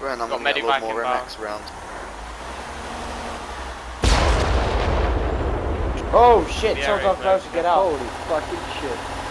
Ren, I'm Got gonna get a lot more Remax round. Oh shit, The someone's close to get out. Holy fucking shit.